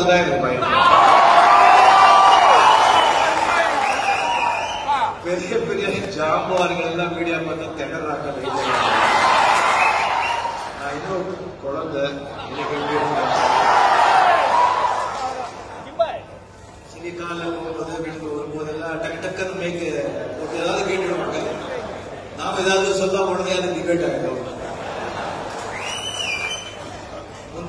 பார்த்து தான் எனக்கு பயம். பெரிய பெரிய ஜாம்பவான்கள் எல்லாம் மீடியா பார்த்து திணறாங்க நான் இன்னும் குழந்தை. எனக்கு போகும்போது வீட்டுக்கு வரும்போதெல்லாம் டக்கு டக்குன்னு மேய்க்கு ஏதாவது நாம ஏதாவது சொல்ல உடனே அது டிபேட் ஆகிடும்.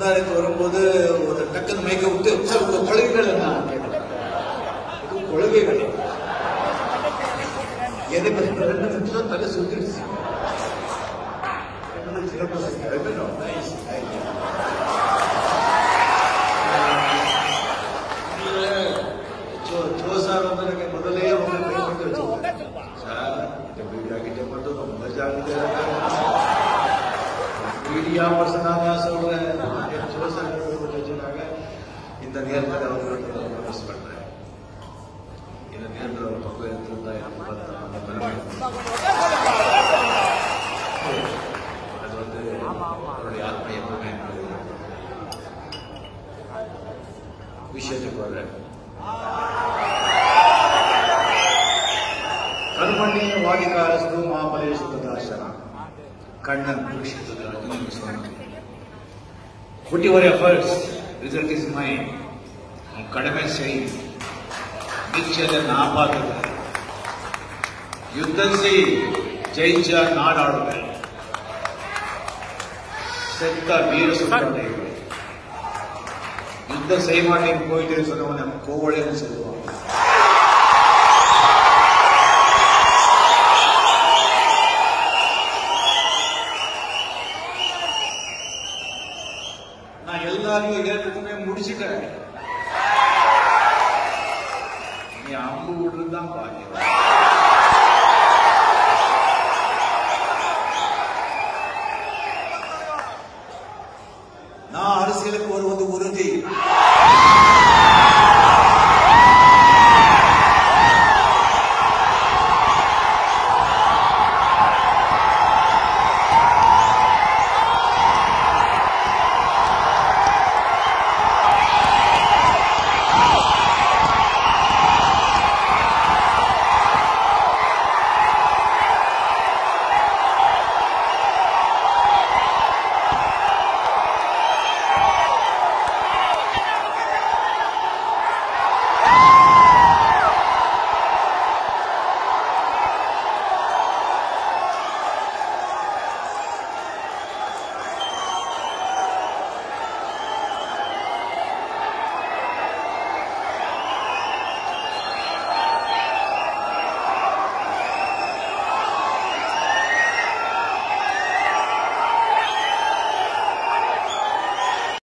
முந்தானத்து வரும்போது ஒரு டக்குன்னு மேய்க்க விட்டு சார் உங்க கொள்கைகள் என்ன? கேட்டேன். இது கொள்கைகள் எனக்கு இந்த ரெண்டு நிமிஷம் தலை சுத்திருச்சு என்னோட சிறப்பு செஞ்சு. ಇನ್ನು ನಿಯರ್ ಡೆವಲಪ್ಮೆಂಟ್ ಗಮನಿಸ್ಕೊಂಡ್ರೆ ಇನ್ನು ನಿಯರ್ ಡೆವಲಪ್ ಎಂಟ್ರಿಂದ ಎಂಬತ್ತ ಅದು ಒಂದು ನೋಡಿ ಆತ್ಮ ಎಮ್ಮೆ ವಿಷಯಕ್ಕೆ ಹೋದ್ರೆ ಕರ್ಮಣ್ಣಿ ವಾಡಿಕಾರಸ್ತು ಮಹಾಬಲೇಶ್ವರ ದರ್ಶನ ಕಣ್ಣನ್ ಕುರುಕ್ಷೇತ್ರದ ಅಗ್ನಿ ಸ್ವಾಮಿ Put your efforts, result is mine. உன் கடமை செய். நிச்சயத்தை நான் பார்த்துக்கிறேன். யுத்தம் செய். ஜெயிச்சா நாடாடுவேன் செத்த வீர சுத்தம் யுத்தம் செய்ய மாட்டேன்னு போயிட்டு சொன்னவன் கோவலைன்னு சொல்லுவான். நான் எல்லாரையும் ஏற்கனவே முடிச்சிட்டேன். மட்டும்தான் நான் அரசியலுக்கு வருவது உறுதி.